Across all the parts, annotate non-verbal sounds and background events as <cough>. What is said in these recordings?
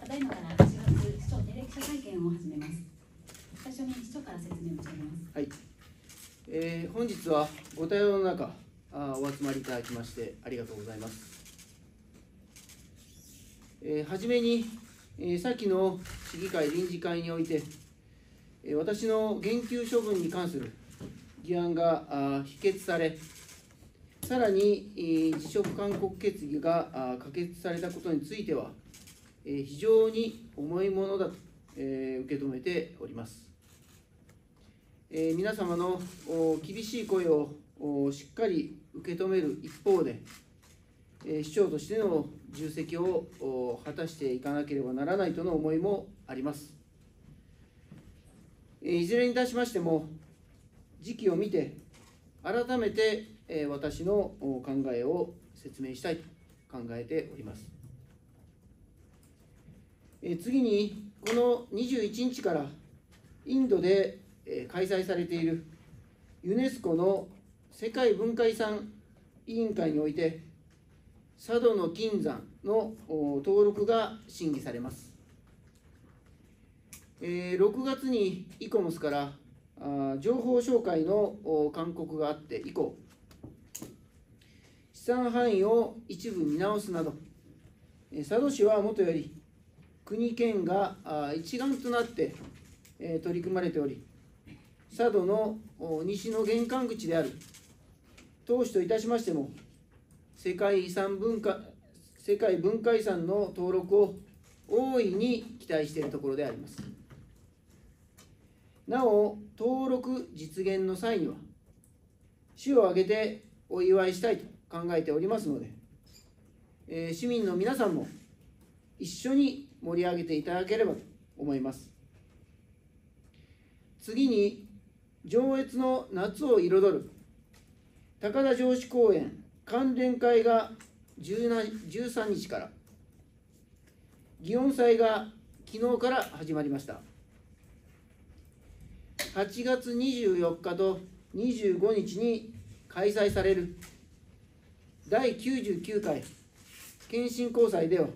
ただいまから4月市長定例記者会見を始めます最初に市長から説明を申し上げますはい、えー本日はご対応の中あお集まりいただきましてありがとうございます。えーはじめに、えー先の市議会臨時会において、えー私の減給処分に関する議案があ否決され、さらに、えー辞職勧告決議があ可決されたことについては、え非常に重いものだと、え受け止めております。え皆様の厳しい声をしっかり受け止める一方で、え市長としての重責を果たしていかなければならないとの思いもあります。えいずれにいたしましても、時期を見て、改めて、え私の考えを説明したいと考えております。え次に、この21日からインドでえ開催されているユネスコの世界文化遺産委員会において佐渡の金山の登録が審議されます、えー6月にイコモスからあ情報紹介の勧告があって以降資産範囲を一部見直すなど佐渡市はもとより国県が一丸となって、取り組まれており佐渡の西の玄関口である。当市といたしましても世界遺産文化世界文化遺産の登録を大いに期待しているところであります。なお登録実現の際には市を挙げてお祝いしたいと考えておりますので、えー市民の皆さんも一緒に盛り上げていただければと思います。次に上越の夏を彩る。高田城址公園。関連会が13日から。祇園祭が昨日から始まりました。8月24日と25日に開催される。第99回謙信交際では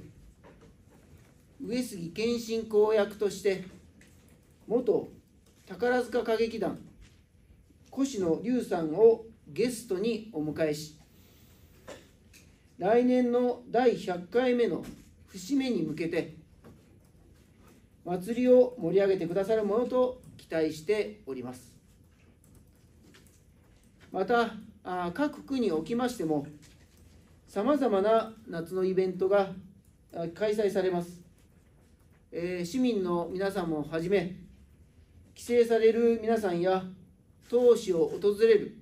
上杉謙信公役として元宝塚歌劇団越野龍さんをゲストにお迎えし来年の第100回目の節目に向けて祭りを盛り上げてくださるものと期待しております。また各区におきましてもさまざまな夏のイベントが開催されます、えー市民の皆さんもはじめ帰省される皆さんや当市を訪れる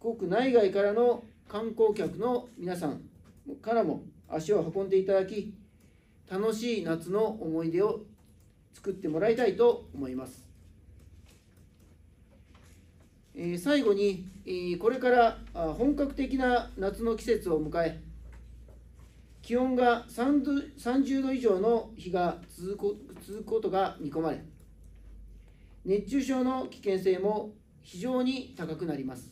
国内外からの観光客の皆さんからも足を運んでいただき楽しい夏の思い出を作ってもらいたいと思います、えー最後に、えーこれから本格的な夏の季節を迎え気温が30度以上の日が続く続くことが見込まれ熱中症の危険性も非常に高くなります。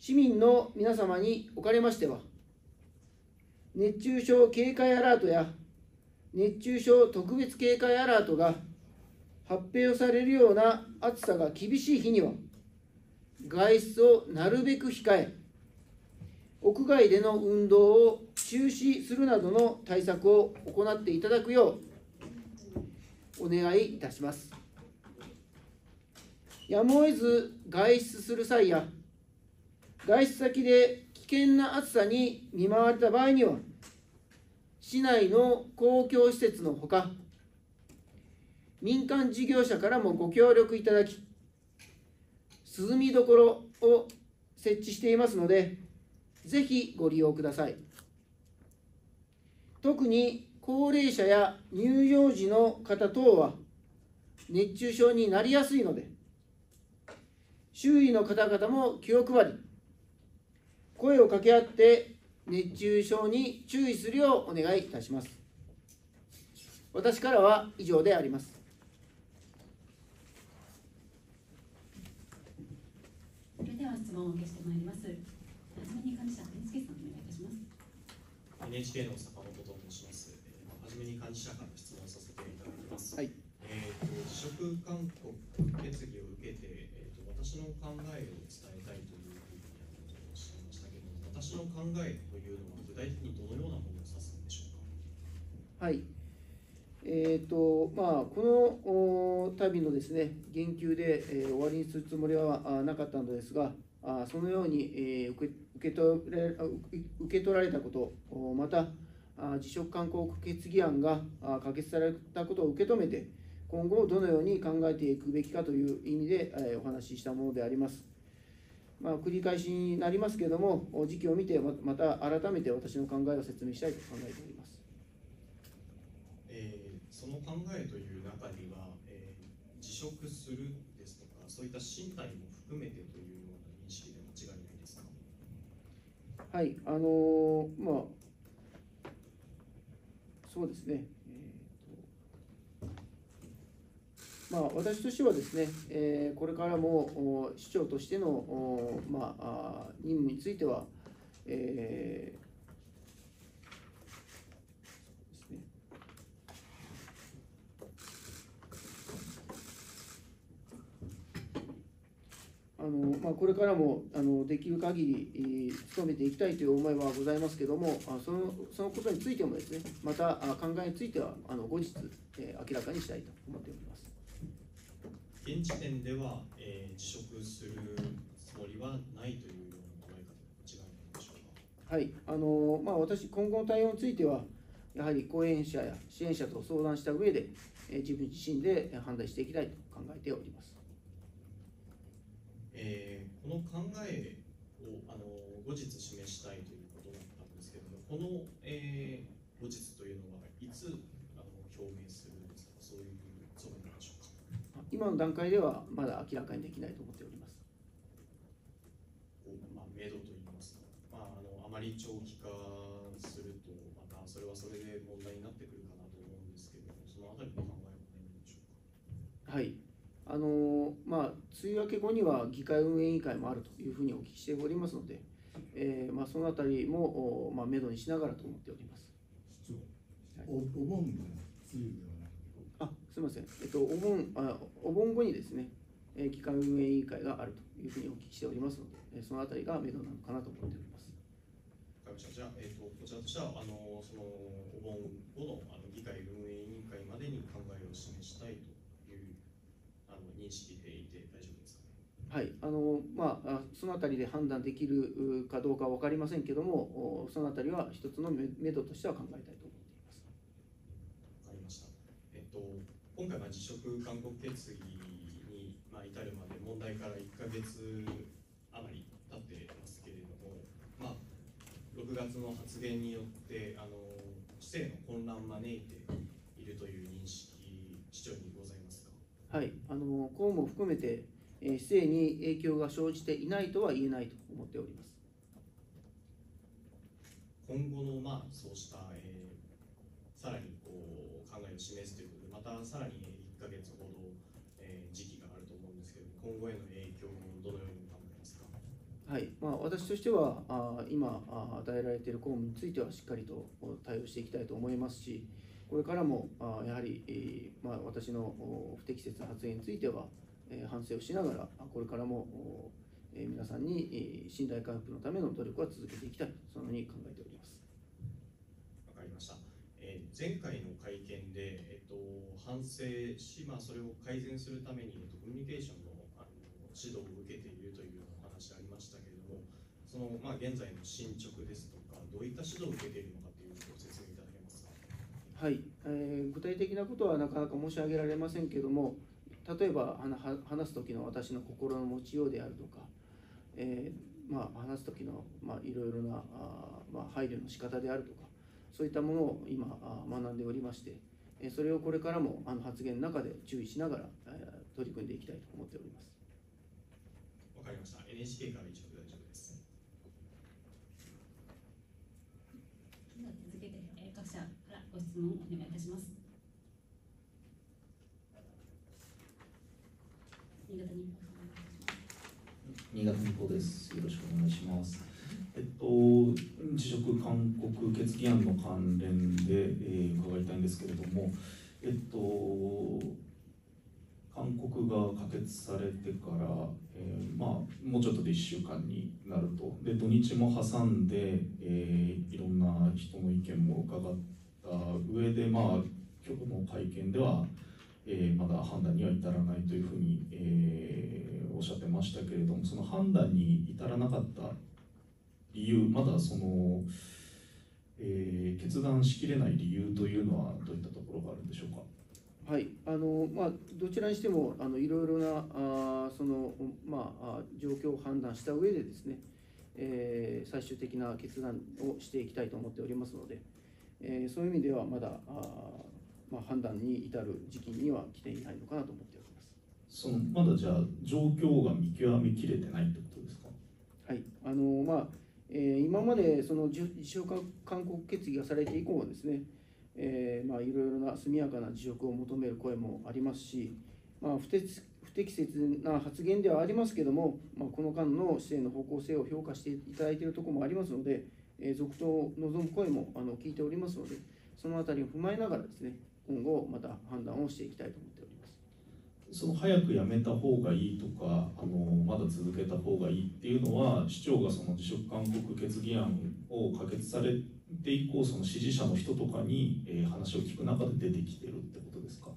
市民の皆様におかれましては熱中症警戒アラートや熱中症特別警戒アラートが発表されるような暑さが厳しい日には外出をなるべく控え屋外での運動を中止するなどの対策を行っていただくようお願いいたします。やむを得ず外出する際や外出先で危険な暑さに見舞われた場合には市内の公共施設のほか民間事業者からもご協力いただき涼みどころを設置していますのでぜひご利用ください。特に高齢者や乳幼児の方等は熱中症になりやすいので周囲の方々も気を配り声を掛け合って熱中症に注意するようお願いいたします。私からは以上であります。それでは質問を受けしてまいります。はじめに幹事社谷助さんお願いいたします NHK の坂本と申じめに幹事社から質問させていただきます。はいえーと辞職勧告決議を受けて、えーと私の考えを伝えたいというふうにおっしゃいましたけども、私の考えというのは具体的にどのようなものを指すんでしょうか？はい。えーとまあ、このお度のですね言及で、えー終わりにするつもりはあなかったのですが、あそのように、えー受け受け取れ受け取られたこと、また辞職勧告決議案が可決されたことを受け止めて、今後どのように考えていくべきかという意味で、お話ししたものであります。まあ、繰り返しになりますけれども、時期を見てままた改めて私の考えを説明したいと考えております。えーその考えという中には、えー辞職するですとか、そういった身体も含めてというような認識で間違いないですか。はい、あのーまあ、そうですね、まあ、私としてはですね、えーこれからもお市長としての、おまあ、あー任務については、えーそうですねあのまあ、これからもあのできる限り、えー努めていきたいという思いはございますけれども、あそのそのことについてもですね、またあ考えについてはあの後日、えー明らかにしたいと思っております。現時点では、えー辞職するつもりはないというような考え方違いないでしょうか？はい、あのまあ、私、今後の対応については、やはり後援者や支援者と相談した上で、えー自分自身でえー判断していきたいと考えております。えーこの考えをあの後日示したいということだったんですけれども、この、えー後日というのはいつあの表明するんですか、そういうつもりなんでしょうか。今の段階ではまだ明らかにできないと思っております。まあ、目処といいますか、まあ、あのあまり長期化すると、またそれはそれで問題になってくるかなと思うんですけれども、そのあたりの考えは何でしょうか。はい、あのまあ、梅雨明け後には議会運営委員会もあるというふうにお聞きしておりますので、えーまあ、そのあたりも、おまあ、目処にしながらと思っております。市長おお盆の梅雨ではなくてあすみません、えっと、お盆あお盆後にですね、えー議会運営委員会があるというふうにお聞きしておりますので、えーそのあたりが目処なのかなと思っております。じゃあ、えー、とこちらとしてはあのそのお盆後のあの議会運営委員会までに考えを示したいと認識でいて大丈夫ですかね？はいあのまあ、あそのあたりで判断できるうかどうかは分かりませんけども、おそのあたりは一つの目目処としては考えたいと思っています。わかりました。えっと、今回、まあ、辞職勧告決議に、まあ、至るまで問題から1ヶ月余り経ってますけれども、まあ、6月の発言によって、あの市政の混乱を招いているという認識、市長にございますか。はい、あの公務を含めて、えー、市政に影響が生じていないとは言えないと思っております。今後の、まあ、そうした、えーさらにこう考えを示すということで、またさらに1ヶ月ほど、えー時期があると思うんですけれども、今後への影響をどのように考えますか？はいまあ、私としてはあー今あー与えられている公務についてはしっかりとお対応していきたいと思いますしこれからもやはり、まあ、私の不適切な発言については、反省をしながらこれからも、皆さんに、え信頼回復のための努力は続けていきたいそのように考えております。わかりました。え前回の会見で、えっと、反省し、まあ、それを改善するために、えっと、コミュニケーションのあの指導を受けているというお話ありましたけれども、その、まあ、現在の進捗ですとか、どういった指導を受けているのかというのをご説明いただけますか。はい、えー具体的なことはなかなか申し上げられませんけども例えば話す時の私の心の持ちようであるとか、えーまあ、話す時の、まあ、いろいろなあ、まあ、配慮の仕方であるとかそういったものを今あ学んでおりましてえそれをこれからもあの発言の中で注意しながら、え取り組んでいきたいと思っております。わかりました。NHK から以上で大丈夫です。では続けて、えー各社からご質問お願いいたします。新潟に新潟日報です。よろしくお願いします。えっと、辞職勧告決議案の関連で、えー伺いたいんですけれども、えっと、勧告が可決されてから、えーまあ、もうちょっとで1週間になると、で土日も挟んで、えーいろんな人の意見も伺っ上で、まあ、今日の会見では、えーまだ判断には至らないというふうに、えーおっしゃってましたけれども、その判断に至らなかった理由、まだその、えー決断しきれない理由というのは、どういったところがあるんでしょうか？はい、あのまあ、どちらにしてもあのいろいろなあその、まあ、状況を判断した上でですね、えー最終的な決断をしていきたいと思っておりますので、えーそういう意味ではまだまあ、判断に至る時期には来ていないのかなと思っております。そのまだじゃあ、状況が見極めきれてないってことですか？はいあのまあえー今までその自自称勧告決議がされて以降はですね、えーまあ、いろいろな速やかな辞職を求める声もありますし、まあ、不適不適切な発言ではありますけども、まあ、この間の市政の方向性を評価していただいているところもありますので、えー続投を望む声もあの聞いておりますので、そのあたりを踏まえながらですね、今後また判断をしていきたいと思っております。その早く辞めた方がいいとかあの、まだ続けた方がいいっていうのは、市長がその辞職勧告決議案を可決されて以降、その支持者の人とかに、えー話を聞く中で出てきてるってことですか？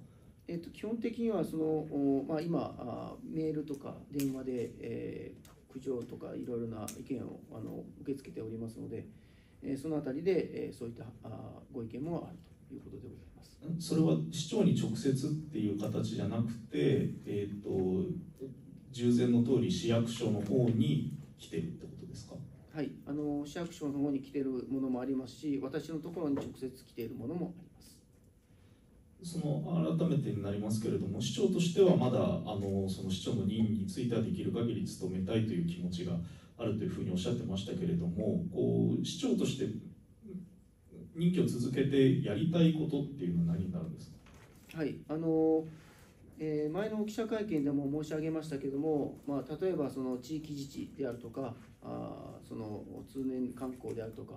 えっと基本的にはその、おまあ、今あ、メールとか電話で、えー苦情とかいろいろな意見をあの受け付けておりますので、えーそのあたりで、えーそういったあご意見もあるということでございます。それは市長に直接っていう形じゃなくて、えー、と従前の通り市役所の方に来てるってことですか？はい、あの市役所の方に来ているものもありますし、私のところに直接来ているものもあります。その改めてになりますけれども、市長としてはまだあのその市長の任についてはできる限り努めたいという気持ちがあるというふうにおっしゃってましたけれども、こう市長として任期を続けてやりたいことっていうのは何になるんですか？はい、あのえー前の記者会見でも申し上げましたけれども、まあ、例えばその地域自治であるとか、あその通年観光であるとか、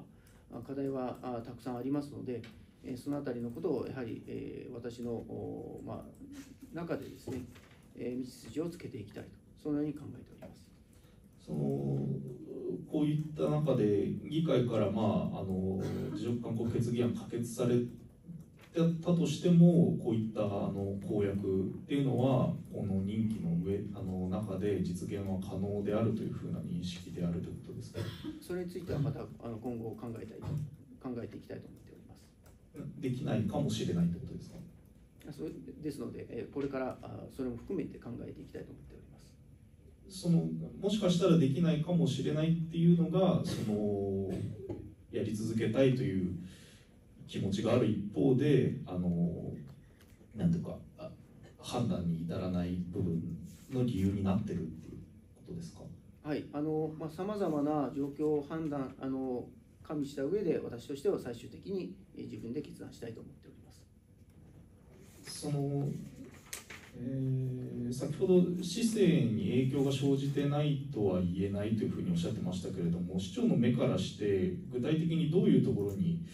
課題はあたくさんありますので、えーそのあたりのことをやはり、えー私の、おまあ、中でですね、えー道筋をつけていきたいと、そのように考えております。そのこういった中で議会から、まあ、あの持続勧告決議案可決されたとしてもこういったあの公約っていうのはこの任期の上あの中で実現は可能であるというふうな認識であるということですか？それについてはまたあの今後考えたいと考えていきたいと思っております。できないかもしれないということですか？ですので、えーこれからあそれも含めて考えていきたいと思っております。そのもしかしたらできないかもしれないっていうのがそのやり続けたいという気持ちがある一方であのなんていうかあ判断に至らない部分の理由になってるっていうことですか？はい、あのまあ様々な状況を判断あの加味した上で私としては最終的にえー自分で決断したいと思っております。その、えー先ほど市政に影響が生じてないとは言えないというふうにおっしゃってましたけれども市長の目からして具体的にどういうところに、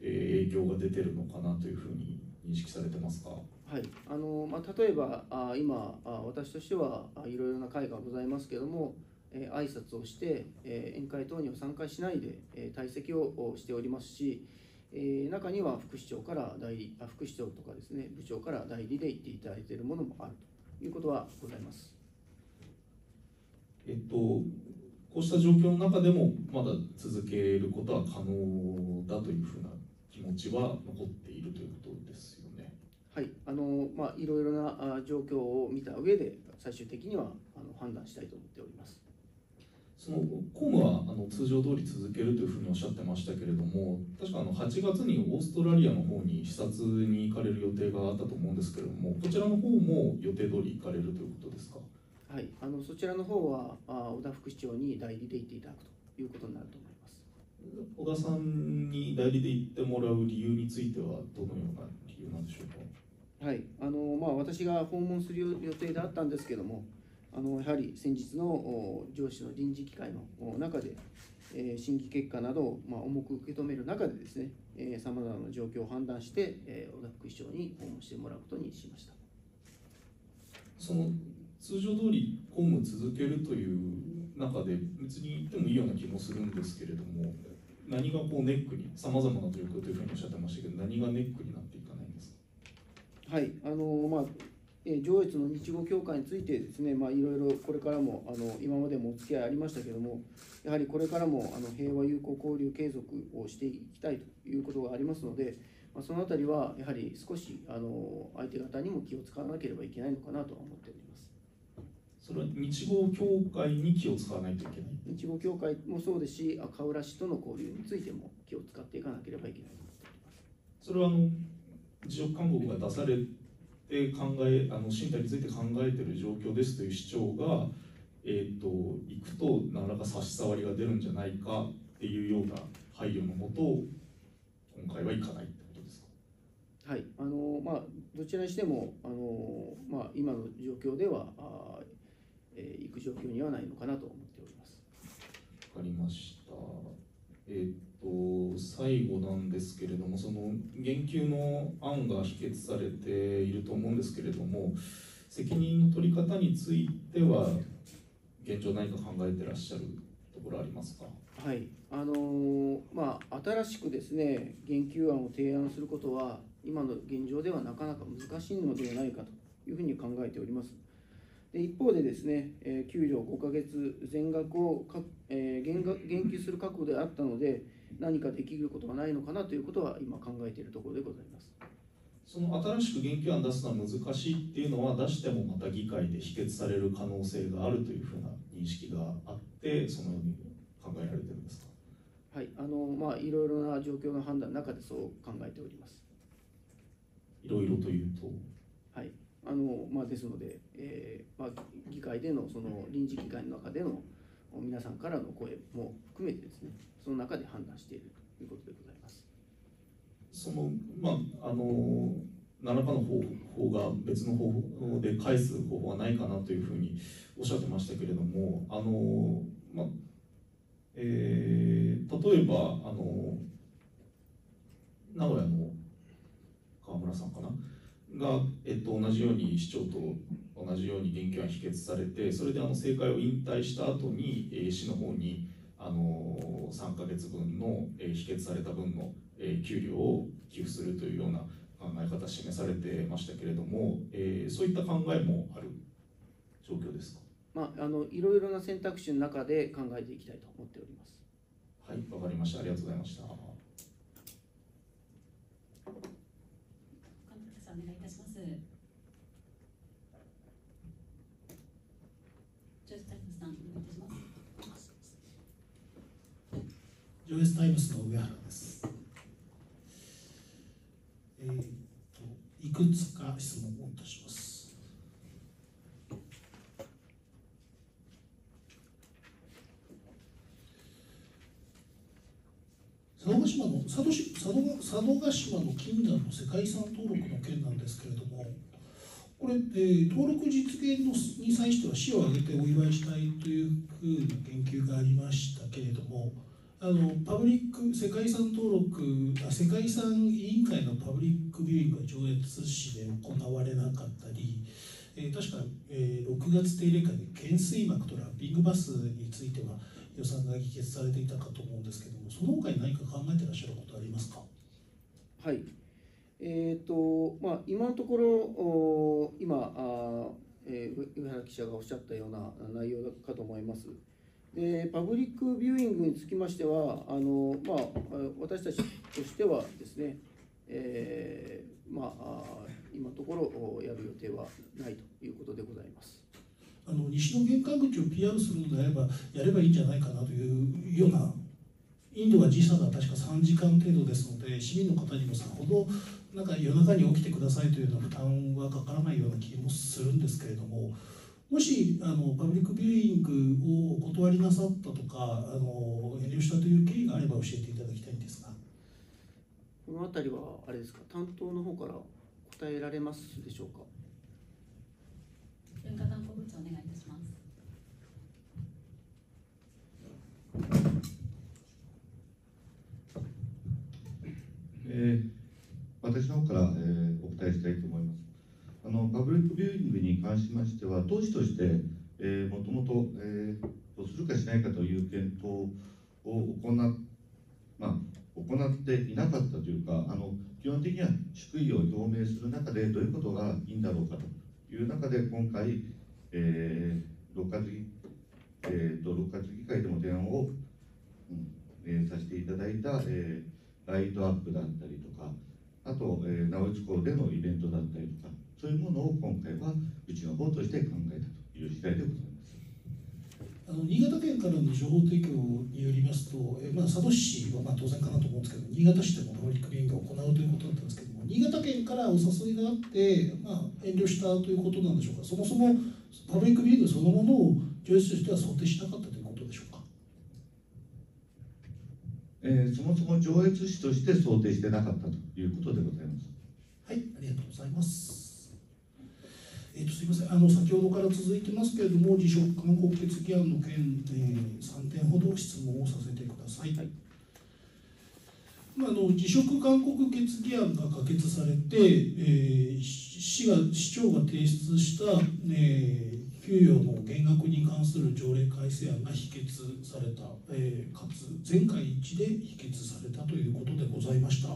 えー影響が出てるのかなというふうに認識されてますか？はい、あのまあ例えばあ今あ私としてはあいろいろな会がございますけれども、えー挨拶をして、えー宴会等には参加しないで、えー退席ををしておりますし、えー中には副市長から代理あ副市長とかですね部長から代理で言っていただいているものもあるということはございます。えっとこうした状況の中でもまだ続けることは可能だというふうな気持ちは残っているということですよね。はい、あのまあいろいろなあ状況を見た上で最終的にはあの判断したいと思っております。その公務はあの通常通り続けるというふうにおっしゃってましたけれども、確かあの8月にオーストラリアの方に視察に行かれる予定があったと思うんですけれども、こちらの方も予定通り行かれるということですか？はい、あのそちらの方はあ小田副市長に代理で行っていただくということになると思います。小田さんに代理で行ってもらう理由についてはどのような理由なんでしょうか？はい、あのまあ私が訪問する予定であったんですけども、あのやはり先日のお上司の臨時機会のお中で、えー審議結果などを、まあ、重く受け止める中でですねさまざまな状況を判断して、えー小田副市長に訪問してもらうことにしました。その通常通り公務を続けるという中で別に言ってもいいような気もするんですけれども何がこうネックにさまざまな状況というふうにおっしゃってましたけど何がネックになっていかないんですか？はい、あのまあ、えー上越の日語協会についてですね、まあ、いろいろこれからもあの今までもお付き合いありましたけれども、やはりこれからもあの平和友好交流継続をしていきたいということがありますので、まあ、そのあたりはやはり少しあの相手方にも気を使わなければいけないのかなとは思っております。それは日豪協会に気を使わないといけない？日語協会もそうですし、赤浦市との交流についても気を使っていかなければいけないと思っております。それはあの辞職勧告が出されて考えあの身体について考えている状況ですという主張が、えー、と行くと何らか差し障りが出るんじゃないかっていうような配慮のもと今回は行かないってことですか？はい、あのまあ、どちらにしてもあの、まあ、今の状況ではあー、えー行く状況にはないのかなと思っております。わかりました。えっ、と最後なんですけれども、その言及の案が否決されていると思んですけれども、責任の取り方については現状何か考えてらっしゃるところありますか？はい、あのまあ、新しくですね言及案を提案することは今の現状ではなかなか難しいのではないかというふうに考えております。で一方でですね、えー給料5ヶ月全額をか、えー減減給する覚悟であったので何かできることはないのかなということは今考えているところでございます。その新しく言及案出すのは難しいっていうのは出してもまた議会で否決される可能性があるというふうな認識があってそのように考えられてるんですか。はい、あのまあいろいろな状況の判断の中でそう考えております。いろいろというと？はい、あのまあですので、えーまあ議会でのその臨時議会の中での皆さんからの声も含めてですね、その中で判断しているということでございます。そのまああの何らかの方法が別の方法で返す方法はないかなというふうにおっしゃってましたけれどもあのまあえー例えばあの名古屋の川村さんかな？が、えっと、同じように市長と同じように言及案否決されてそれであの政界を引退した後に、えー市の方にあの3ヶ月分の、えー否決された分の、えー給料を寄付するというような考え方示されてましたけれども、えーそういった考えもある状況ですか？まああのいろいろな選択肢の中で考えていきたいと思っております。はいわかりましたありがとうございましたお願いいたします。ジョージタイムズさんお願いいたします。ジョイスタイムスの上原です。えーといくつか質問をいたします。佐渡島の佐渡し佐渡佐渡島の金山の世界遺産登録の件なんですけれども、これ、えー登録実現のに際しては市を挙げてお祝いしたいというふうな言及がありましたけれども、あのパブリック世界遺産登録あ世界遺産委員会のパブリックビューイングが上越市で行われなかったり、えー確か、えー6月定例会で懸垂幕とラッピングバスについては予算が議決されていたかと思うんですけどもその他に何か考えてらっしゃることありますか？はい。えーとまあ、今のところ、お今あ、えー上原記者がおっしゃったような内容かと思います。でパブリックビューイングにつきましては、あのまあ、私たちとしてはですね、えーまあ、今のところやる予定はないということでございます。あの西の玄関口を PR するのであればやればいいんじゃないかなというようなインドは時差が確か3時間程度ですので市民の方にもさほどなんか夜中に起きてくださいというような負担はかからないような気もするんですけれどももしあのパブリックビューイングをお断りなさったとかあの遠慮したという経緯があれば教えていただきたいんですが。この辺りはあれですか？担当の方から答えられますでしょうか？文化観光部長お願いいたします。えー、私の方から、えー、お答えしたいと思います。あのパブリックビューイングに関しましては、当時として、えー、もともと、えー、とするかしないかという検討を行,、まあ、行っていなかったというか、あの基本的には祝意を表明する中で、どういうことがいいんだろうかという中で、今回、えー、6月えー、と6月議会でも提案を、うんえーさせていただいた、えーライトアップだったりとか、あと、えー、直江津港でのイベントだったりとか、そういうものを今回はうちの方として考えたという次第でございます。あの新潟県からの情報提供によりますと、えーまあ、佐渡市はまあ当然かなと思うんですけど、新潟市でもパブリックビューイングを行うということだったんですけども、新潟県からお誘いがあって、まあ、遠慮したということなんでしょうか、そもそもパブリックビューイングそのものを上越としては想定しなかったということでしょうか？えーそもそも上越市として想定してなかったということでございます。はい、ありがとうございます。えっ、と、すみません、あの、先ほどから続いてますけれども、辞職勧告決議案の件、えー、3点ほど質問をさせてください。はいまあ、あの辞職勧告決議案が可決されて、えーし市が市長が提出した、えー給与の減額に関する条例改正案が否決された、えーかつ全会一致で否決されたということでございました。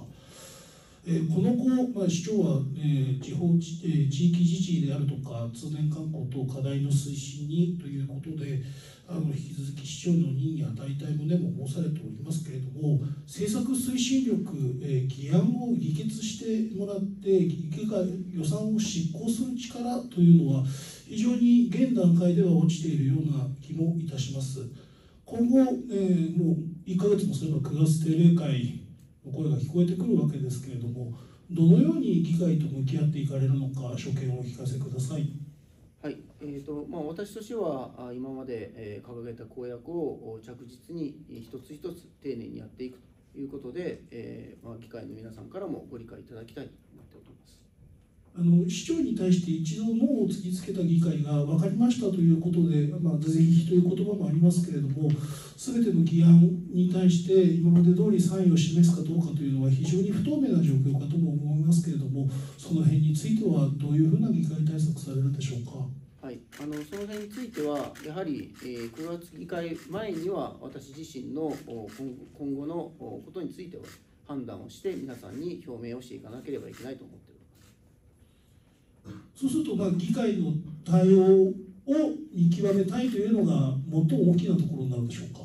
えこの後、まあ、市長は、えー地方地,、えー地域自治であるとか通年観光等課題の推進にということであの引き続き市長の任に与えたい旨も申されておりますけれども政策推進力、えー議案を議決してもらって議会予算を執行する力というのは非常に現段階では落ちているような気もいたします。今後、えもう1ヶ月もすれば9月定例会声が聞こえてくるわけですけれども、どのように議会と向き合っていかれるのか、所見をお聞かせください。はいえーとまあ、私としては今まで、え掲げた公約を着実に一つ一つ丁寧にやっていくということで、えまあ、議会の皆さんからもご理解いただきたいと思っております。あの市長に対して一度ノーを突きつけた議会が分かりましたということで、まあ、是非という言葉もありますけれども、すべての議案に対して今まで通り賛意を示すかどうかというのは非常に不透明な状況かとも思いますけれども、その辺についてはどういうふうな議会対策されるでしょうか？はい、あのその辺については、やはり、えー9月議会前には、私自身の今後のことについては判断をして、皆さんに表明をしていかなければいけないと思って。そうすると、まあ、議会の対応を見極めたいというのが最も大きなところになるでしょうか？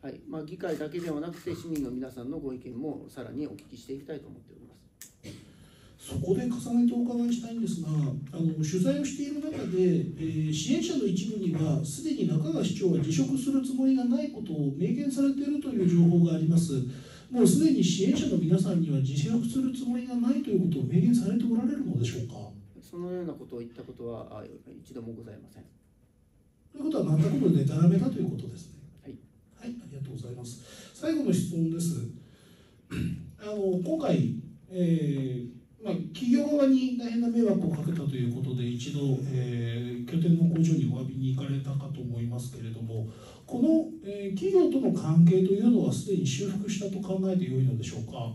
はいまあ、議会だけではなくて、市民の皆さんのご意見もさらにお聞きしていきたいと思っております。そこで重ねてお伺いしたいんですが、あの取材をしている中で、えー支援者の一部には、すでに中川市長は辞職するつもりがないことを明言されているという情報があります。もうすでに支援者の皆さんには辞職するつもりがないということを明言されておられるのでしょうか？そのようなことを言ったことはあ一度もございません。ということは、全くのデタラメだということですね。はい、はい、ありがとうございます。最後の質問です。<clears throat> あの今回、えーまあ、企業側に大変な迷惑をかけたということで、一度、えー拠点の工場にお詫びに行かれたかと思いますけれども、この、えー企業との関係というのは、すでに修復したと考えてよいのでしょうか？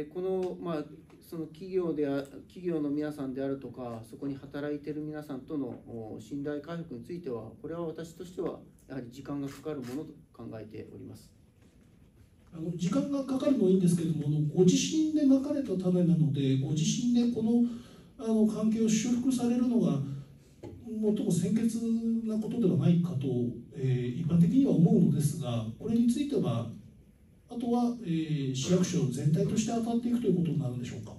えーこの,、まあ、その企業であ企業の皆さんであるとか、そこに働いている皆さんとの信頼回復については、これは私としてはやはり時間がかかるものと考えております。あの時間がかかるのはいいんですけれども、ご自身でまかれた種なので、ご自身でこのあの関係を修復されるのが最も先決なことではないかと、えー一般的には思うのですが、これについては、あとは、えー市役所全体として当たっていくということになるんでしょうか？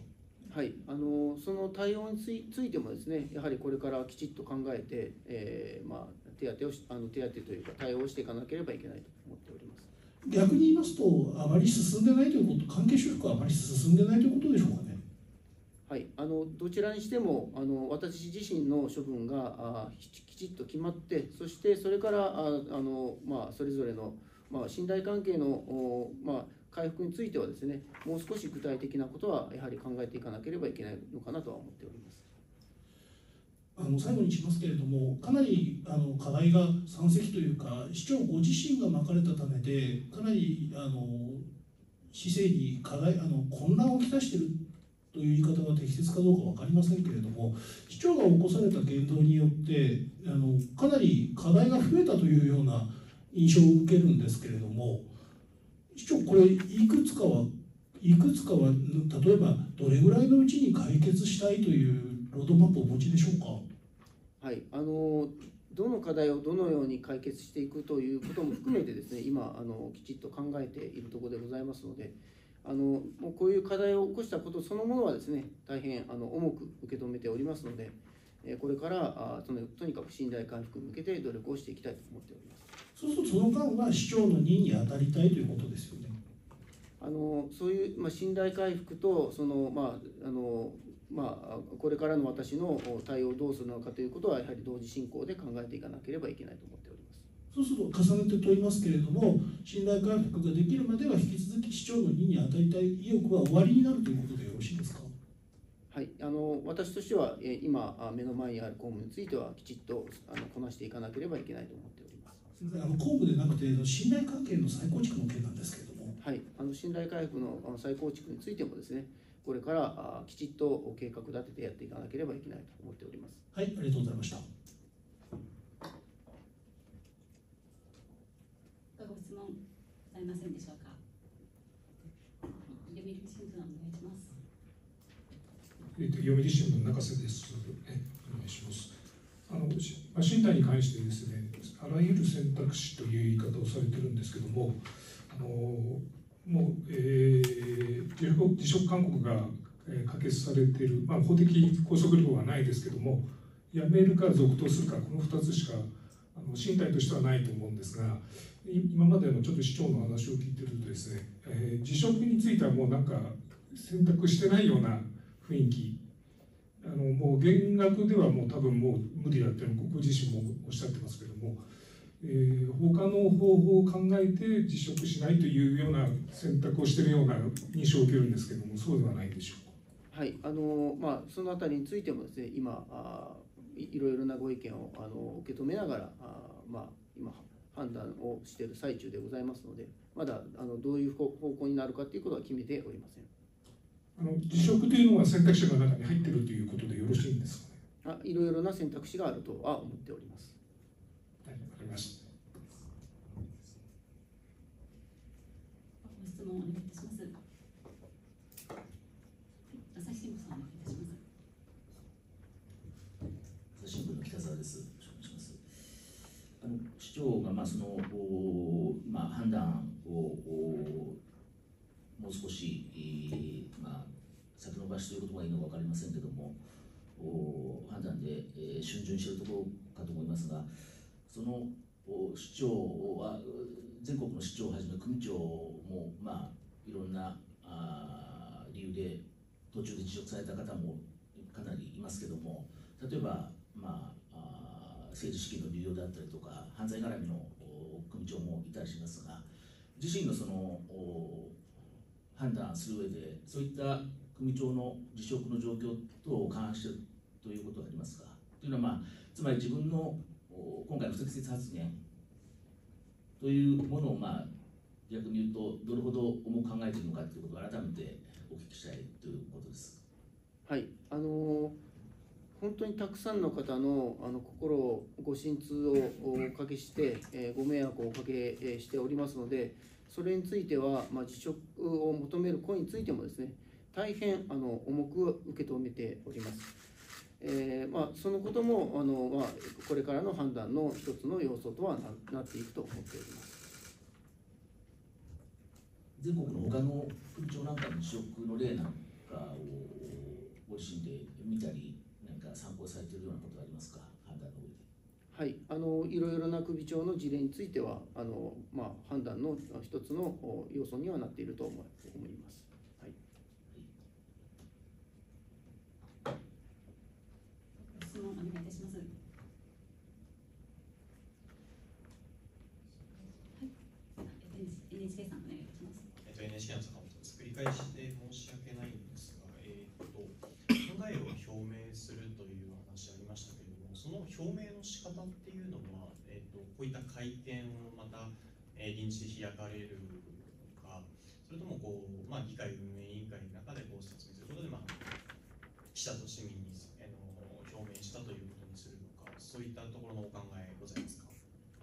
はい、あのその対応についついてもですね、やはりこれからきちっと考えて、えーまあ、手当てをしあの手当てというか対応をしていかなければいけないと思っております。逆に言いますと、あまり進んでないということ、関係修復はあまり進んでないということでしょうかね？はい、あのどちらにしてもあの私自身の処分があきちきちっと決まってそしてそれからああの、まあ、それぞれの、まあ、信頼関係の、まあ、回復についてはですねもう少し具体的なことはやはり考えていかなければいけないのかなとは思っております。あの最後にしますけれども、かなりあの課題が山積というか、市長ご自身がまかれた種で、かなりあの市政に課題あの混乱をきたしているという言い方が適切かどうか分かりませんけれども市長が起こされた言動によってあのかなり課題が増えたというような印象を受けるんですけれども市長これいくつかはいくつかは例えばどれぐらいのうちに解決したいというロードマップをお持ちでしょうか？はい、あのどの課題をどのように解決していくということも含めてですね今あのきちっと考えているところでございますのであのもうこういう課題を起こしたことそのものはですね大変あの重く受け止めておりますのでえこれからあそのとにかく信頼回復に向けて努力をしていきたいと思っております。そうするとその間は市長の任に当たりたいということですよね。あのそういう、まあ、信頼回復とその、まああのまあ、これからの私の対応をどうするのかということはやはり同時進行で考えていかなければいけないと思っております。そうすると重ねて問いますけれども信頼回復ができるまでは引き続き市長の任に当たりたい意欲は終わりになるということでよろしいですか？はい、あの私としては、えー今あ目の前にある公務についてはきちっとあのこなしていかなければいけないと思っております。すみませんあの公務でなくて信頼関係の再構築の件なんですけれどもはい、あの信頼回復のあの再構築についてもですね、これからあきちっと計画立ててやっていかなければいけないと思っております。はいありがとうございました他ご質問ございませんでしょうか？読売新聞お願いします。えーと読売新聞中瀬です。えお願いします。あのしまあ、身体に関してですね、あらゆる選択肢という言い方をされてるんですけども、あのもう、えー辞職勧告が、可決されている、まあ、法的拘束力はないですけども、辞めるか続投するか、この2つしかあの身体としてはないと思うんですが、今までのちょっと市長の話を聞いてるとですね、えー辞職についてはもうなんか選択してないような雰囲気。あのもう減額ではもう多分もう無理だっていうのをご自身もおっしゃってますけども、えー他の方法を考えて辞職しないというような選択をしているような印象を受けるんですけどもそうではないんでしょうか？はい、あのまあそのあたりについてもですね、今あいいろいろなご意見をあの受け止めながらあまあ今判断をしている最中でございますので、まだあのどういう方方向になるかということは決めておりません。あの辞職というのは選択肢の中に入っているということでよろしいんですかね？あいろいろな選択肢があるとは思っております。はい、わかりました。ご質問お願いいたします。朝日新聞さんお願いいたします。朝日新聞の北澤です。あの市長がまあそのおまあ判断をおもう少し、まあ先延ばしということがいいのかわかりませんけども、お判断で、えー、逡巡しているところかと思いますが、その市長は全国の市長をはじめ組長もまあいろんなあ理由で途中で辞職された方もかなりいますけども。例えば、まあ、あ政治資金の流用であったりとか犯罪絡みの組長もいたりしますが自身のその判断する上でそういった組長の辞職の状況等を勘案しているということはありますかというのは、まあ、つまり自分の今回の不適切発言というものを、まあ、逆に言うとどれほど重く考えているのかということを改めてお聞きしたいということです。はい、あの本当にたくさんの方のあの心をご心痛をおかけして、えーご迷惑をおかけえしておりますので、それについては、まあ、辞職を求める声についてもですね、大変あの重く受け止めております。えーまあ、そのこともあの、まあ、これからの判断の一つの要素とはななっていくと思っております。全国の他の組長なんかの辞職の例なんかをご自身で見たり何か参考されているようなことはありますか？判断の上ではい、あのいろいろな首長の事例についてはあの、まあ、判断の一つのお要素にはなっていると思います。はいご質問お願いいたします。NHK さんお願いします。NHK の坂本です。繰り返しで申し訳ないんですが、えっと、考えを表明するという話ありましたけれども、その表明の仕方っていうのは、えっと、こういった会見をまた、えー臨時で開かれるのか、それともこう、まあ、議会運営委員会の中でこう説明することで、まあ、記者と市民にあの表明したということにするのか、そういったところのお考えございますか。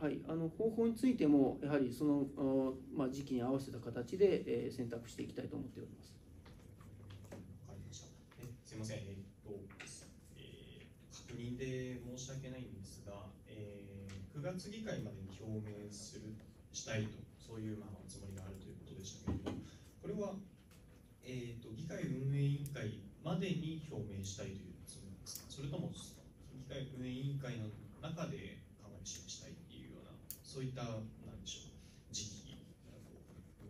はい、あの方法についても、やはりその、まあ、時期に合わせた形で、えー選択していきたいと思っております。すみません、えっと、えー確認で申し訳ないんですが、えー9月議会までに表明するしたいと、そういう、まあ、つもりがあるということでしたけれども、これは、えーっと議会運営委員会までに表明したいというつもりですか、それとも議会運営委員会の中で考えを示したいっていうような、そういった、なんでしょう、時期、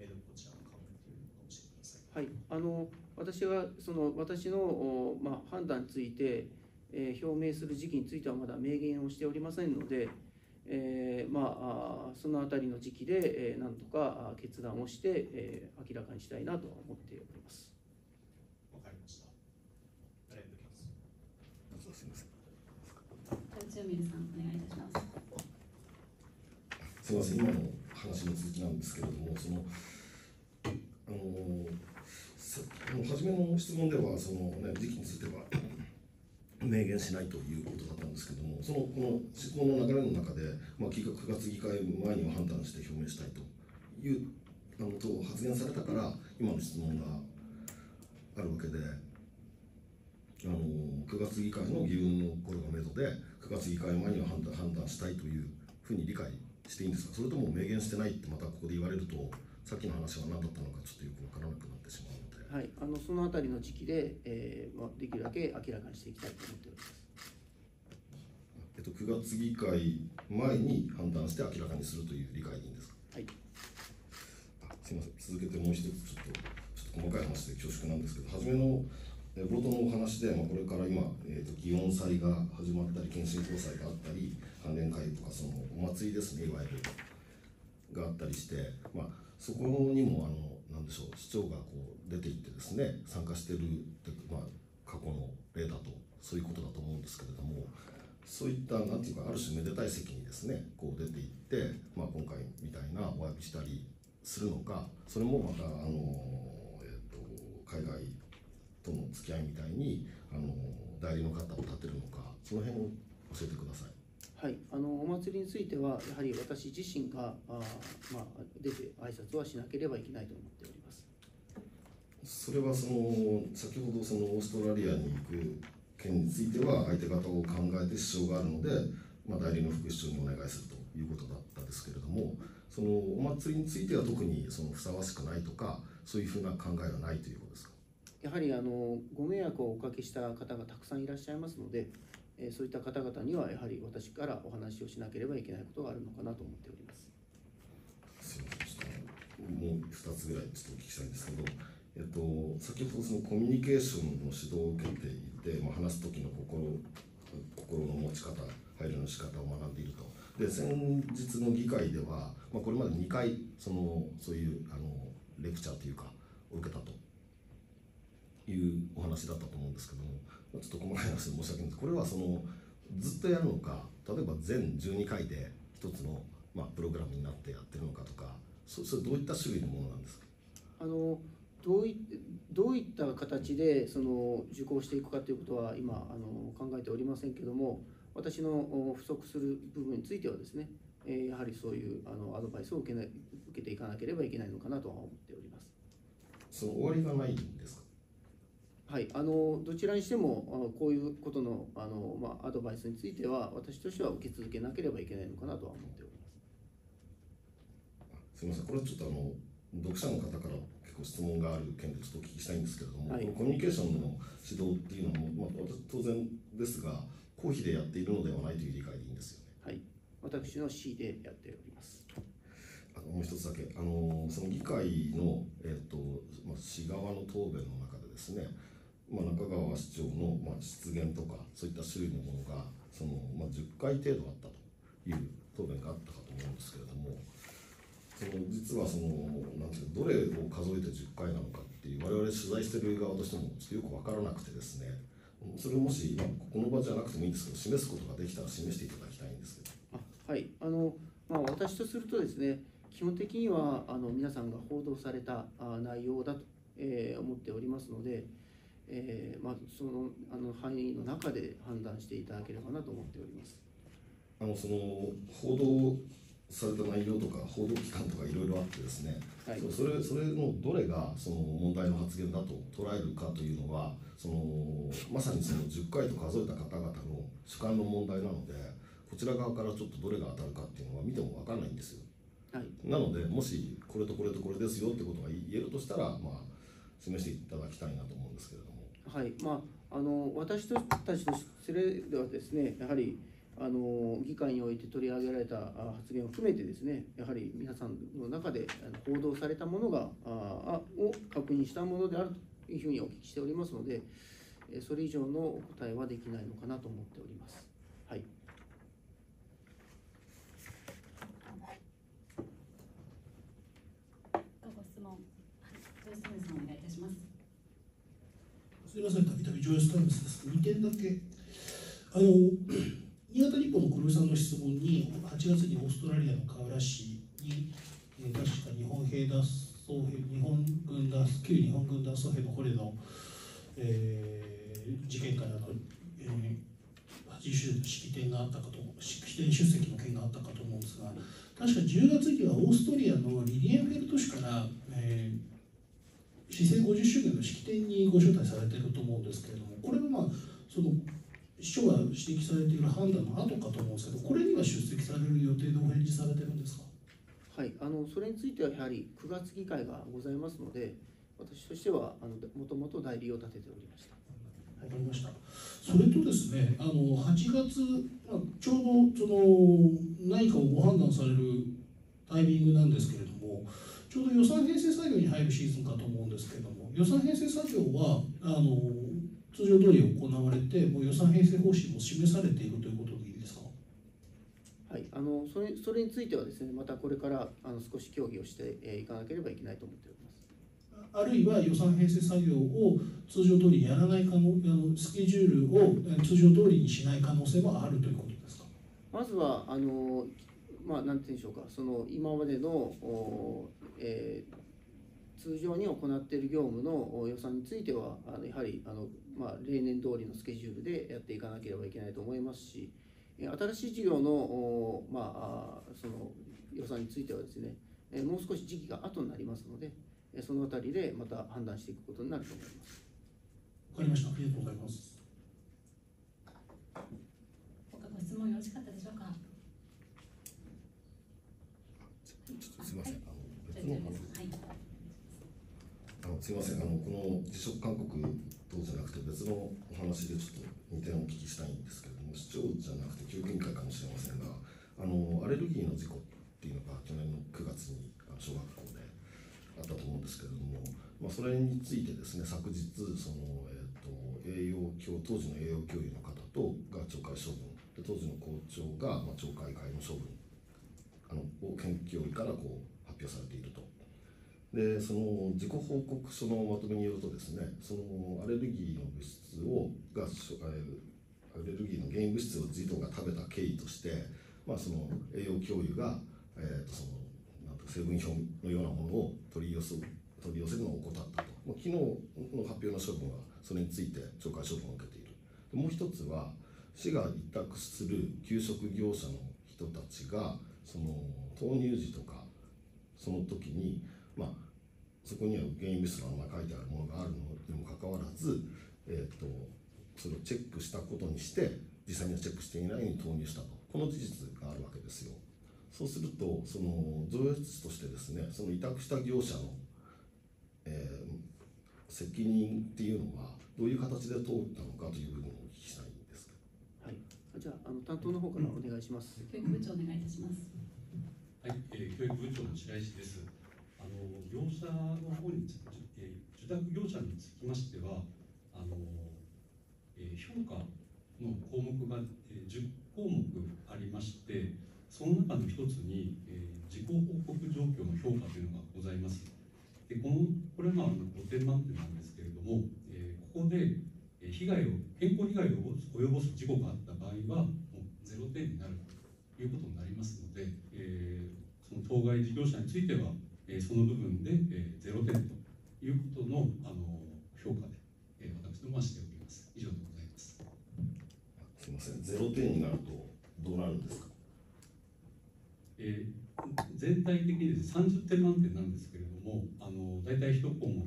めどこちらを考えているのかもしれません。はい、あの私はその私の、おまあ、判断について、えー表明する時期についてはまだ明言をしておりませんので、えーまあ、そのあたりの時期で、えーなんとか決断をして、えー明らかにしたいなとは思っております。わかりました。ありがとうございます。すみませんじゃあ千代ミルさんお願いいたします。すみません、今の話の続きなんですけれども、その、あの、初めの質問では、そのね、時期については明言しないということだったんですけれども、その、この施行の流れの中で、まあ、9月議会前には判断して表明したいという、あの、と発言されたから、今の質問があるわけで、あの9月議会の議運の頃がめどで、9月議会前には判断判断したいというふうに理解していいんですか、それとも明言してないってまたここで言われると、さっきの話は何だったのかちょっとよくわからなくなってしまうので、はい、あのそのあたりの時期で、えーまあ、できるだけ明らかにしていきたいと思っております。えっと、9月議会前に判断して明らかにするという理解でいいんですか？はい。あすみません、続けてもう一つちょっとちょっと細かい話で恐縮なんですけど、初めのえ冒頭のお話で、まあ、これから今、えー、と祇園祭が始まったり、検診交際があったり、関連会とか、そのお祭りですね、いわゆる、があったりして、まあ、そこにもあのなんでしょう市長がこう出ていってですね参加してるって、まあ、過去の例だとそういうことだと思うんですけれどもそういったなんていうかある種めでたい席にですねこう出ていって、まあ、今回みたいなお詫びしたりするのかそれもまたあの、えー、と海外との付き合いみたいにあの代理の方を立てるのかその辺を教えてください。はい、あのお祭りについては、やはり私自身があー、まあ、出て挨拶はしなければいけないと思っております。それはその先ほどそのオーストラリアに行く件については相手方を考えて支障があるので、まあ、代理の副市長にお願いするということだったですけれどもそのお祭りについては特にそのふさわしくないとかそういうふうな考えはないということですか？やはりあのご迷惑をおかけした方がたくさんいらっしゃいますので、えーそういった方々にはやはり私からお話をしなければいけないことがあるのかなと思っております。みませんもう2つぐらいちょっとお聞きしたいんですけど、えっと、先ほどそのコミュニケーションの指導を受けていて、まあ、話す時の心心の持ち方配慮の仕方を学んでいるとで先日の議会では、まあ、これまで2回そのそういうあのレクチャーというかを受けたというお話だったと思うんですけどもちょっと細かい話で申し訳ないんですこれはそのずっとやるのか例えば全12回で一つの、まあ、プログラムになってやってるのかとかそそれどういった種類のものなんですか？あのどういどういった形でその受講していくかということは今あの考えておりませんけども私のお不足する部分についてはですね、えーやはりそういうあのアドバイスを受けない受けていかなければいけないのかなとは思っております。その終わりがないんですか？はい、あのどちらにしてもこういうことのあの、まあ、アドバイスについては私としては受け続けなければいけないのかなとは思っております。すみません。これはちょっとあの読者の方から結構質問がある件でちょっとお聞きしたいんですけれども、はい。コミュニケーションの指導っていうのも、まあ、私当然ですが公費でやっているのではないという理解でいいんですよね。はい、私の C でやっております。あのもう一つだけ、あのその議会の、えっとまあ、市側の答弁の中でですね、まあ、中川市長の、まあ、失言とかそういった種類のものがその、まあ、10回程度あったという答弁があったかと思うんですけれどもその実はそのなんていうどれを数えて10回なのかっていう我々取材してる側としてもちょっとよく分からなくてですねそれをもし、まあ、この場じゃなくてもいいんですけど示すことができたら示していただきたいんですけど。あはい、あのまあ、私とするとですね基本的にはあの皆さんが報道されたあ内容だと、えー思っておりますので、えーまあ、そのあの範囲の中で判断していただければなと思っております。あのその報道された内容とか報道機関とかいろいろあってですね、はいそれそれのどれがその問題の発言だと捉えるかというのはそのまさにその10回と数えた方々の主観の問題なのでこちら側からちょっとどれが当たるかっていうのは見ても分かんないんですよ。はいなのでもしこれとこれとこれですよってことが言えるとしたら、まあ、示していただきたいなと思うんですけれども。はいまあ、あの私たちとすれではですねやはりあの議会において取り上げられた発言を含めてですねやはり皆さんの中で報道されたものがあを確認したものであるというふうにお聞きしておりますのでそれ以上のお答えはできないのかなと思っております。はいご質問、上越タイムスさんお願いいたします。すみません、たびたびジョイスタイムズです。2点だけ。あの、<clears throat> 新潟日報の黒井さんの質問に、8月にオーストラリアのカウラ市に、えー確か日本兵脱走兵、日本軍脱、旧日本軍脱走兵の捕虜の、えー事件からの、えー、80周年の式典があったかと、式典出席の件があったかと思うんですが、確か10月にはオーストリアのリリエンフェルト市から、えー市政50周年の式典にご招待されていると思うんですけれども、これはまあ、その市長が指摘されている判断の後かと思うんですけど、これには出席される予定でお返事されてるんですか？はい、あのそれについてはやはり9月議会がございますので私としてはあのもともと代理を立てておりました。わかりました。それとですね、あの8月、まあ、ちょうどその何かをご判断されるタイミングなんですけれども、ちょうど予算編成作業に入るシーズンかと思うんですけれども、予算編成作業はあの通常通り行われて、もう予算編成方針も示されているということでいいですか？はい、あのそれそれについてはですねまたこれからあの少し協議をしてえーいかなければいけないと思っております。あるいは予算編成作業を通常通りやらない可能あのスケジュールをえ通常通りにしない可能性もあるということですか？まずはあのまあなんて言うんでしょうかその今までのおえー通常に行っている業務のお予算についてはあのやはりあのまあ例年通りのスケジュールでやっていかなければいけないと思いますし、えー新しい事業のおまああその予算についてはですね、えーもう少し時期が後になりますので、えーそのあたりでまた判断していくことになると思います。わかりました。ありがとうございます。他ご質問よろしかったでしょうか？ちょっとすみません、あのじゃ別のはい。あのすみませんあのこの辞職勧告等じゃなくて別のお話でちょっと2点お聞きしたいんですけれども市長じゃなくて教育委員会かもしれませんがあのアレルギーの事故っていうのが去年の9月にあの小学校であったと思うんですけれども、まあ、それについてですね昨日その、えー、と栄養教当時の栄養教諭の方とが懲戒処分で当時の校長が、まあ、懲戒解の処分あのを県教委からこう表されていると。でその自己報告書のまとめによるとですねそのアレルギーの物質をがアレルギーの原因物質を児童が食べた経緯として、まあ、その栄養教諭が、えー、とそのなんと成分表のようなものを取り寄せ取り寄せるのを怠ったと、まあ、昨日の発表の処分はそれについて懲戒処分を受けているもう一つは市が委託する給食業者の人たちがその投入時とかその時にまあ、そこには原因物質の名前書いてあるものがあるのにもかかわらず、えー、とそれをチェックしたことにして実際にはチェックしていないのに投入したとこの事実があるわけですよそうするとその上越としてですねその委託した業者の、えー責任っていうのはどういう形で通ったのかという部分をお聞きしたいんですはい、じゃああの担当の方からお願いします。教育部長お願いいたします。はい、えー教育部長の白石です。あの業者の方につ、えー受託業者につきましては、あのえー評価の項目が、えー10項目ありまして、その中の一つに、えー自己報告状況の評価というのがございます。でこのこれまあ5点満点なんですけれども、えーここでえー被害を健康被害を及ぼす事故があった場合はもうゼロ点になるということになりますので、えーその当該事業者については、えーその部分で、えー、0点ということのあの評価で、えー私どもはしております。以上でございます。すみません、ゼロ点になるとどうなるんですか？えー全体的にですね30点満点なんですけれども、あの大体1項目、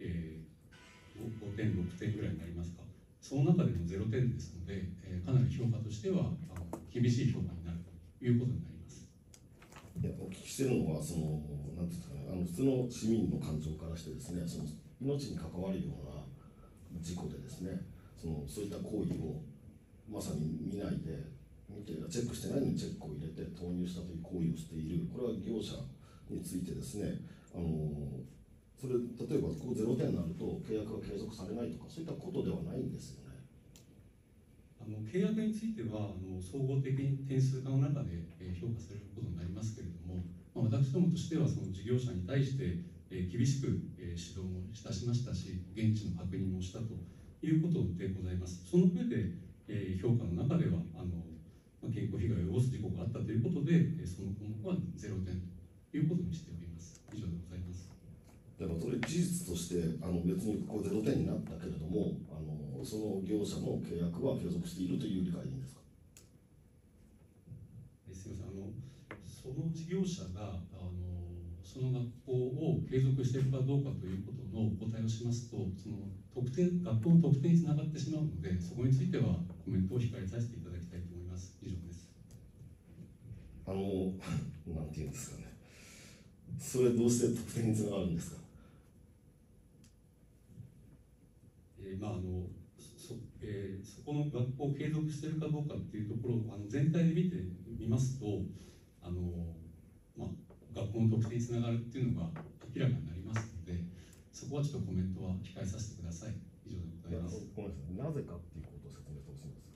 えー、5, 5点、6点ぐらいになりますか、その中での0点ですので、えーかなり評価としてはあの厳しい評価になるということになります。いや、お聞きしてるのは、その、なんていうんですかね、あの普通の市民の感情からしてですね、その命に関わるような事故でですね、そのそういった行為をまさに見ないで、見てチェックしてないのにチェックを入れて投入したという行為をしている、これは業者についてですね、あのそれ例えばこうゼロ点になると契約が継続されないとか、そういったことではないんですよね。あの契約についてはあの総合的に点数化の中で、え評価されることになりますけれども、まあ、私どもとしてはその事業者に対して、え厳しく、え指導もいたしましたし現地の確認もしたということでございます。その上で、え評価の中ではあの、まあ、健康被害を及ぼす事故があったということで、えその項目は0点ということにしております。以上でございます。だからそれ事実としてあの別にこうゼロ点になったけれどもあのその業者の契約は継続しているという理解でいいんですか？えすみませんあのその事業者があのその学校を継続しているかどうかということのお答えをしますとその特典学校の特典につながってしまうのでそこについてはコメントを控えさせていただきたいと思います。以上です。あの <laughs> なんていうんですかね。それどうして得点につながるんですかえーまああのそ,、えーそこの学校を継続しているかどうかっていうところをあの全体で見てみますとあの、まあ、学校の特典につながるっていうのが明らかになりますのでそこはちょっとコメントは控えさせてください。以上でございます。ごめんなさい。なぜかっていうことを説明してほしいんです。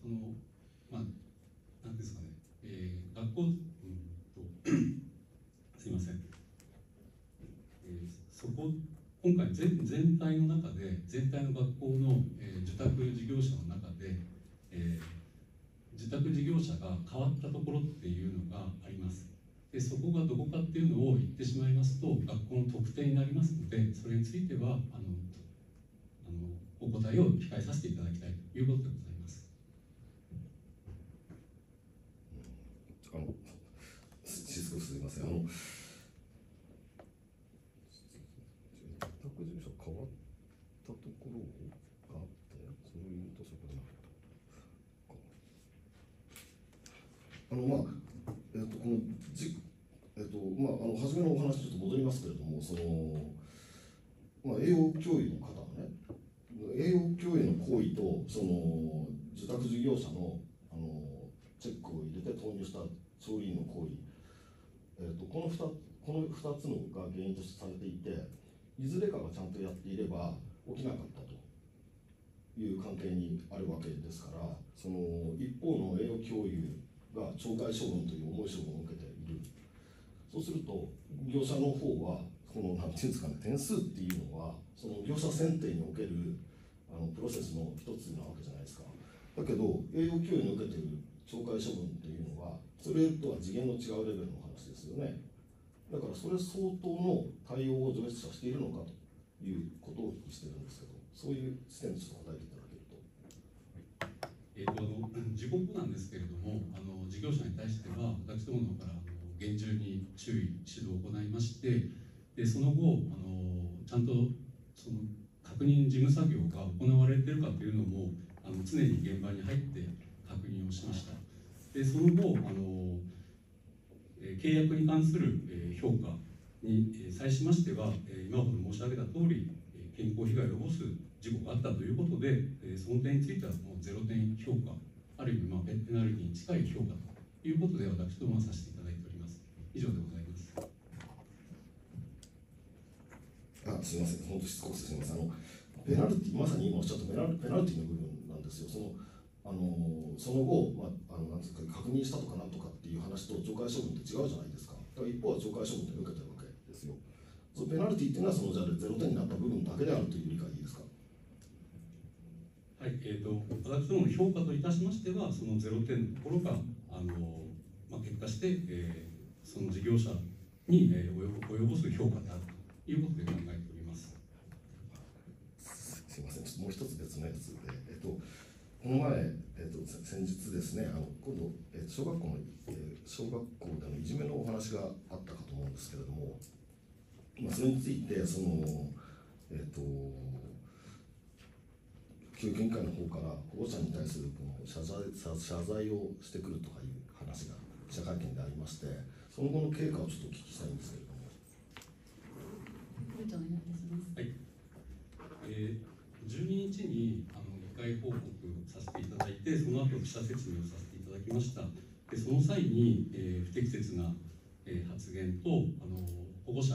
そのまあなんですかね、えー学校うんと <coughs> すいません、えーそこ今回全全体の中で全体の学校の、えー受託事業者の中で、えー受託事業者が変わったところっていうのがあります。でそこがどこかっていうのを言ってしまいますと学校の特典になりますのでそれについてはあのあのお答えを控えさせていただきたいということでございます。あのすみません。あの宅住所変わったところがあってそれを言うとそこでなかったあのまあえっ、とこのじえっ、とまああの初めのお話ちょっと戻りますけれどもそのまあ栄養教諭の方がね栄養教諭の行為とその受託事業者のあのチェックを入れて投入した調理員の行為、えー、とこの 2, この2つのが原因としてされていていずれかがちゃんとやっていれば起きなかったと。いう関係にあるわけですからその一方の栄養教諭が懲戒処分という重い処分を受けている。そうすると業者の方はこのなんていうんですかね点数っていうのはその業者選定におけるあのプロセスの一つなわけじゃないですか。だけど栄養教諭に受けている懲戒処分っていうのはそれとは次元の違うレベルの話ですよね。だからそれ相当の対応を上越者しているのかということをお聞きしてるんですけどそういう視点でちょっと答えていたえー、とあの事故なんですけれどもあの事業者に対しては私どもの方からあの厳重に注意指導を行いましてでその後あのちゃんとその確認事務作業が行われているかというのもあの常に現場に入って確認をしました。でその後あの、え契約に関する、え評価に、際しましては、え今ほど申し上げた通り、健康被害を起こす事故があったということで、えーその点についてはもうゼロ点評価、ある意味、まあ、ペナルティに近い評価ということで、私どもはさせていただいております。以上でございます。あすみません、本当しつこくすみません。あのペナルティ、まさに今おっしゃったペナルペナルティの部分なんですよ。そのあのその後、まあ、あのなんですか確認したとかなんとかっていう話と懲戒処分って違うじゃないですか。だから一方は懲戒処分で受けてるわけですよ。そのペナルティっていうのはそのじゃあゼロ点になった部分だけであるという理解いいですか？えー、と私どもの評価といたしましては、そのゼロ点のところが、あのまあ、結果して、えーその事業者に、えー、及ぼす評価であるということで考えております。すいません、ちょっともう一つ別のやつで、えっと、この前、えっと、先日ですね、あの今度、え、小学校の、えー小学校でのいじめのお話があったかと思うんですけれども、まあ、それについて、その、えっと、教育委員会の方から保護者に対するこの謝罪謝罪をしてくるとかいう話が記者会見でありまして、その後の経過をちょっとお聞きしたいんですけれども。部長お願い。えー12日にあの議会報告させていただいて、その後記者説明をさせていただきました。でその際に、えー不適切な、えー発言とあの保護者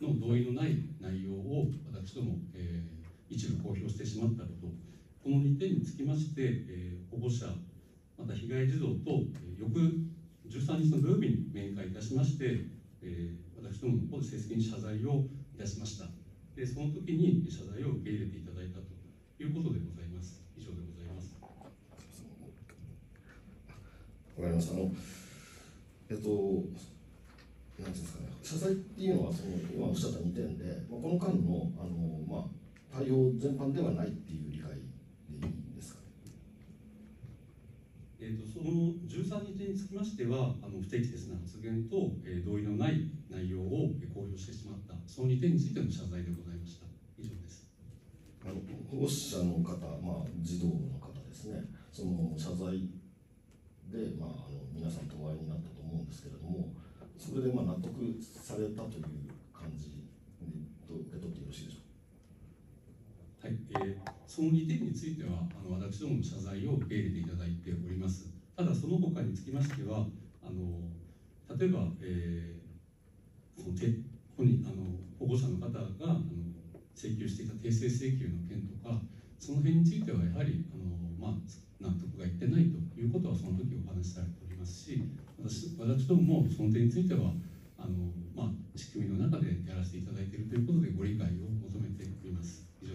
の同意のない内容を私ども、えー一部公表してしまったこと、この2点につきまして、えー保護者、また被害児童と、えー翌13日の土曜日に面会いたしまして、えー私どもの方で正式に謝罪をいたしました。でその時に謝罪を受け入れていただいたということでございます。以上でございます。わかりました。あの、えっと、なんですかね、謝罪っていうのは、その今おっしゃった2点で、まあ、この間の、あの、まあ、対応全般ではないっていう理解でいいんですかね。えー、とその13日につきましては、あの不適切な発言と、えー同意のない内容をえー公表してしまった、その2点についての謝罪でございました。以上です。あの保護者の方、まあ、児童の方ですね、その謝罪で、まあ、あの皆さんとお会いになったと思うんですけれども、それでまあ納得されたという感じで受け取ってよろしいでしょう？か。はい、えーその2点については、あの私どもの謝罪を受け入れていただいております。ただ、その他につきましては、あの例えば、えーそのて本人あの保護者の方があの請求していた訂正請求の件とか、その辺についてはやはりあの、まあ、納得がいってないということは、その時お話しされておりますし、私私どももその点については、あのまあ、仕組みの中でやらせていただいているということで、ご理解を求めております。以上